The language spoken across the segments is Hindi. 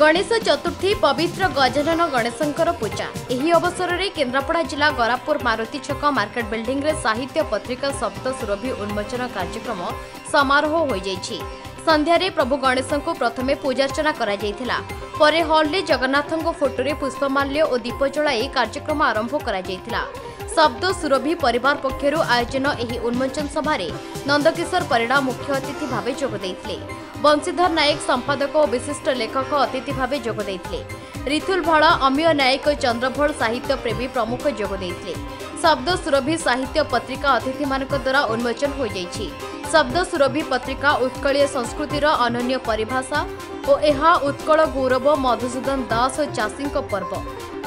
ଗଣେଶ ଚତୁର୍ଥୀ ପବିତ୍ର ଗଜାନନ ଗଣେଶଙ୍କର ପୂଜା ଏହି ଅବସରରେ କେନ୍ଦ୍ରାପଡ଼ା ଜିଲ୍ଲା ଗରାପୁର ମାରୁତି ଛକ ମାର୍କେଟ ବିଲ୍ଡିଂରେ ସାହିତ୍ୟ ପତ୍ରିକା ସପ୍ତସୁରଭି ଉନ୍ମୋଚନ କାର୍ଯ୍ୟକ୍ରମ ସମାରୋହ ହୋଇଯାଇଛି ସନ୍ଧ୍ୟାରେ ପ୍ରଭୁ ଗଣେଶଙ୍କୁ ପ୍ରଥମେ ପୂଜାର୍ଚ୍ଚନା କରାଯାଇଥିଲା ପରେ ହଲ୍ରେ ଜଗନ୍ନାଥଙ୍କ ଫଟୋରେ ପୁଷ୍ପମାଲ୍ୟ ଓ ଦୀପ ଜଳାଇ କାର୍ଯ୍ୟକ୍ରମ ଆରମ୍ଭ କରାଯାଇଥିଲା शब्दसुरभी परिवार पक्षरु आयोजन यो उन्मोचन सभार नन्दकिशोर परिडा मुख्य अतिथि जोग जो वंशीधर नायक संपादक ओ विशिष्ट लेखक अतिथि भावे रिथुल भा अमीय नायक चन्द्रभोड साहित्य प्रेमी प्रमुख जो शब्द सुरभि साहित्य पत्रिका अतिथि द्वारा उन्मोचन हुन्छ शब्द शब्दसुरभी पत्रिका उत्कलीय संस्कृतिर अनय परिभाषा उत्कल गौरव मधुसूदन दास चासी पर्व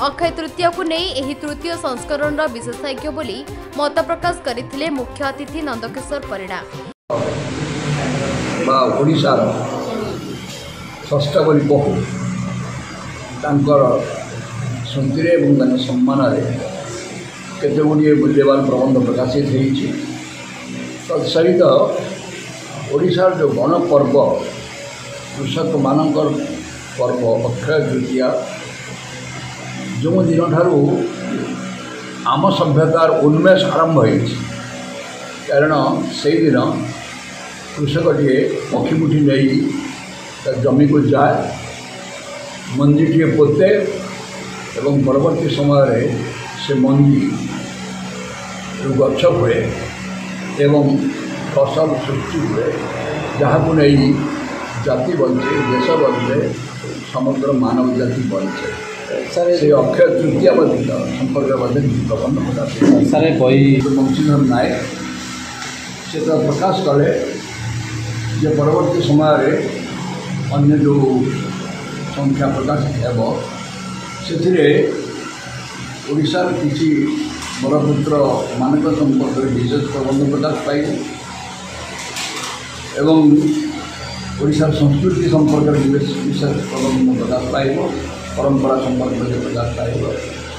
अक्षय को नै तृतीय संस्करण विशेषज्ञ बोली मत प्रकाश मुख्य गरि नन्दकिशोर परिडा ठिक शिक्षा सम्मानगुड मूल्यवान प्रबन्ध प्रकाशित हुन्छ सहित ओडार जो वन पर्व कृषक मान पर्व अक्षय तृतीया जो दिन ठारू सभ्यतार उन्मेष आरंभ से दिन कृषक टीए पक्षीमुठी नहीं जमी को जाए मंजी टीए पोते परवर्ती समय से मंजी गच हुए এবং ফসল সৃষ্টি ହୁଏ ଯାହାକୁ ନେଇ ଜାତି ବଞ୍ଚେ ଦେଶ ବଞ୍ଚେ ସମଗ୍ର ମାନବ ଜାତି ବଞ୍ଚେ ସାର୍ ସେ ଅକ୍ଷୟ ତୃତୀୟ ମଧ୍ୟ ସମ୍ପର୍କ ମଧ୍ୟ ପ୍ରବନ୍ଧ ପ୍ରକାଶ ସାର୍ ବହି ବଂଶୀଧର ନାୟକ ସେ ତ ପ୍ରକାଶ କଲେ ଯେ ପରବର୍ତ୍ତୀ ସମୟରେ ଅନ୍ୟ ଯେଉଁ ସଂଖ୍ୟା ପ୍ରକାଶ ହେବ ସେଥିରେ ଓଡ଼ିଶାର କିଛି ବଳଭଦ୍ରମାନଙ୍କ ସମ୍ପର୍କରେ ବିଶେଷ ପ୍ରବନ୍ଧ ପ୍ରକାଶ ପାଇବେ ଏବଂ ଓଡ଼ିଶାର ସଂସ୍କୃତି ସମ୍ପର୍କରେ ବିଶେଷ ପ୍ରବନ୍ଧ ପ୍ରକାଶ ପାଇବ ପରମ୍ପରା ସମ୍ପର୍କରେ ପ୍ରକାଶ ପାଇବ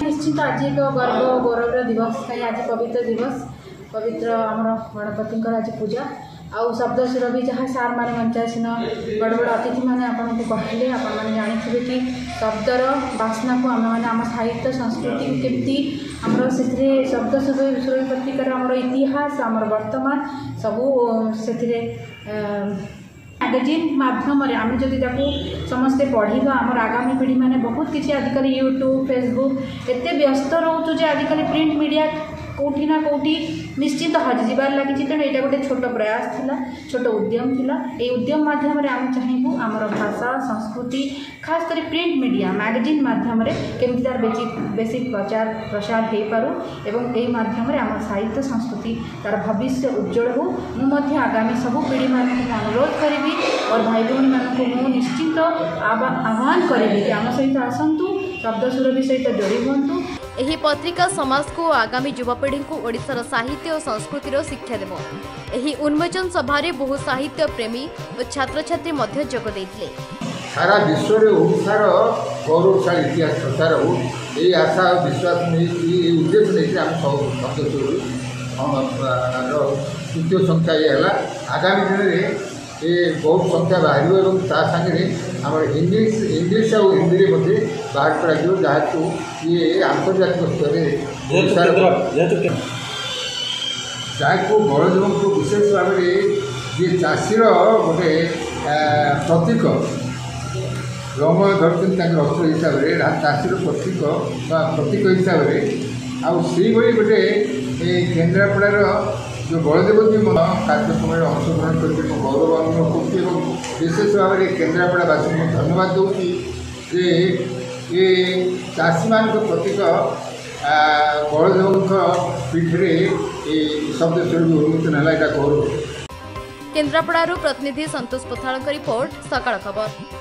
ନିଶ୍ଚିତ ଆଜି ଏକ ଗର୍ବ ଓ ଗୌରବର ଦିବସ ପାଇଁ ଆଜି ପବିତ୍ର ଦିବସ ପବିତ୍ର ଆମର ଗଣପତିଙ୍କର ଆଜି ପୂଜା आ शब्दशीर भी जहाँ सार मैंने मंचासीन बड़ बड़ अतिथि मैंने आपको कहले आपने जाथे कि शब्दर बास्ना को आम मैंने आम साहित्य संस्कृति केमी आम से शब्द सुरभ पत्रिकार आम इतिहास आम बर्तमान सब से मैगजिन मध्यम आम जब समस्ते पढ़ा आम आगामी पीढ़ी मैंने बहुत किसी आजिकल यूट्यूब फेसबुक एत व्यस्त रोचे आजिकल प्रिंट मीडिया कौटी ना कौटी निश्चित हज जबार लगी तेनाली गोटे छोट प्रयास छोट उद्यम थी उद्यम मध्यम आम चाहबू आम भाषा संस्कृति खास कर प्रिंट मीडिया मैगजिन मध्यम केमती तार बेची बेस प्रचार प्रसार हो पारूँ माध्यम आम साहित्य संस्कृति तार भविष्य उज्जवल हो मुझे आगामी सब पीढ़ी मान अनुरोध करी और भाई भाई मानक निश्चित आह्वान करी आम सहित आसतु शब्द सुरभि सहित जोड़ी हूँ ଏହି ପତ୍ରିକା ସମାଜକୁ ଓ ଆଗାମୀ ଯୁବପିଢ଼ିଙ୍କୁ ଓଡ଼ିଶାର ସାହିତ୍ୟ ଓ ସଂସ୍କୃତିର ଶିକ୍ଷା ଦେବ ଏହି ଉନ୍ମୋଚନ ସଭାରେ ବହୁ ସାହିତ୍ୟ ପ୍ରେମୀ ଓ ଛାତ୍ରଛାତ୍ରୀ ମଧ୍ୟ ଯୋଗ ଦେଇଥିଲେ ସାରା ବିଶ୍ୱରେ ଓଡ଼ିଶାର ଗୌରବଶାଳୀ ଇତିହାସ ପ୍ରସାର ହେଉ ଏହି ଆଶା ଆଉ ବିଶ୍ୱାସ ନେଇକି ଏହି ଉଦ୍ଦେଶ୍ୟ ନେଇକି ଆମେ ସବୁ ସଦସ୍ୟ ତୃତୀୟ ସଂଖ୍ୟା ଇଏ ହେଲା ଆଗାମୀ ଦିନରେ ଏ ବହୁ ସଂଖ୍ୟା ବାହାରିବ ଏବଂ ତା ସାଙ୍ଗରେ ଆମର ଇଂଲିଶ ଇଂଲିଶ ଆଉ ହିନ୍ଦୀରେ ମଧ୍ୟ ବାହାର କରାଯିବ ଯାହାକୁ ଇଏ ଆନ୍ତର୍ଜାତିକ ସ୍ତରରେ ଯାହାକୁ ବଳଜୀବଙ୍କୁ ବିଶେଷ ଭାବରେ ଯିଏ ଚାଷୀର ଗୋଟେ ପ୍ରତୀକ ରଙ୍ଗ ଧରିଛନ୍ତି ତାଙ୍କର ଅସ୍ତ୍ର ହିସାବରେ ଚାଷୀର ପ୍ରତୀକ ବା ପ୍ରତୀକ ହିସାବରେ ଆଉ ସେଇଭଳି ଗୋଟେ କେନ୍ଦ୍ରାପଡ଼ାର ଯେଉଁ ବଳଦେବ ଜୀ କାର୍ଯ୍ୟକ୍ରମରେ ଅଂଶଗ୍ରହଣ କରିଛନ୍ତି ମୁଁ ଗୌରବ ଅନୁଭବ କରୁଛି ଏବଂ ବିଶେଷ ଭାବରେ କେନ୍ଦ୍ରାପଡ଼ାବାସୀଙ୍କୁ ଧନ୍ୟବାଦ ଦେଉଛି ଯେ ଏ ଚାଷୀମାନଙ୍କ ପ୍ରତୀକ ବଳଦେବଙ୍କ ପୀଠରେ ଏ ଶବ୍ଦ ଶୈଳୀ ଉନ୍ମୋଚନ ହେଲା ଏଇଟା ଗୌରବ କେନ୍ଦ୍ରାପଡ଼ାରୁ ପ୍ରତିନିଧି ସନ୍ତୋଷ ପୋଥାଳଙ୍କ ରିପୋର୍ଟ ସକାଳ ଖବର